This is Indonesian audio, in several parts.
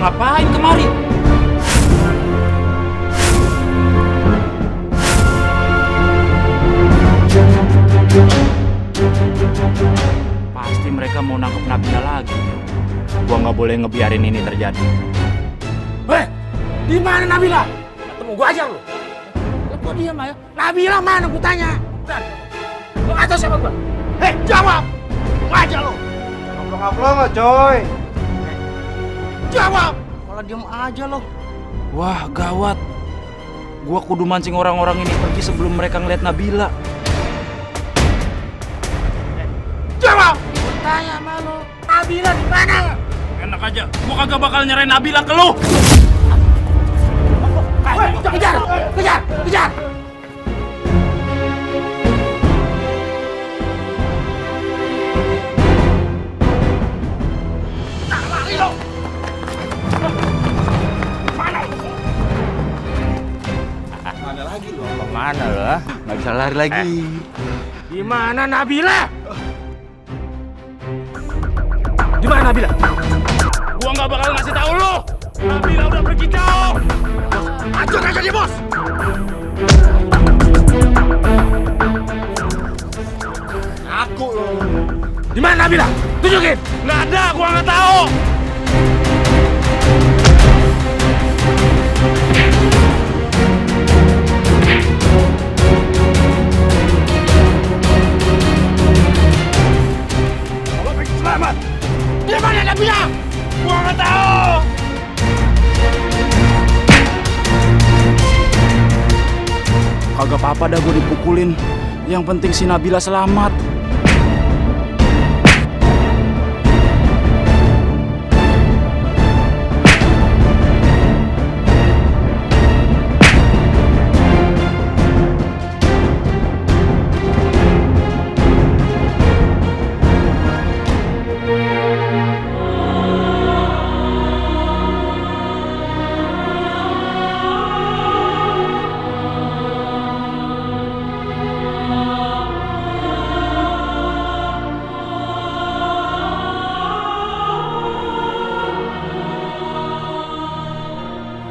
ngapain kemari? Pasti mereka mau nangkep Nabila lagi. Gua nggak boleh ngebiarin ini terjadi. Hei, di mana Nabila? Ketemu gua aja lu. Ya, gua diam aja. Nabila mana? Gua tanya. Lu atau siapa gua? Hei, jawab. Gua aja lu. Ngobrol-ngobrol aja, coy. Jawab! Malah diam aja lo. Wah, gawat. Gua kudu mancing orang-orang ini pergi sebelum mereka ngeliat Nabila. Jawab! Gua tanya sama lu. Nabila di mana? Enak aja, gua kagak bakal nyerahin Nabila ke lu. Hei, kejar! Kejar! Kejar! Lo? Nggak bisa lari lagi. Di mana Nabila? Di mana Nabila? Gua nggak bakal ngasih tahu lu. Nabila udah pergi jauh. Hancur aja dia, bos! Aku lo. Di mana Nabila? Tunjukin! Nggak ada, gua nggak tahu. Gua nggak tahu. Kagak apa-apa dah gue dipukulin. Yang penting si Nabila selamat.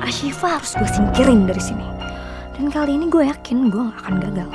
Ashifa harus gue singkirin dari sini. Dan kali ini gue yakin gue gak akan gagal.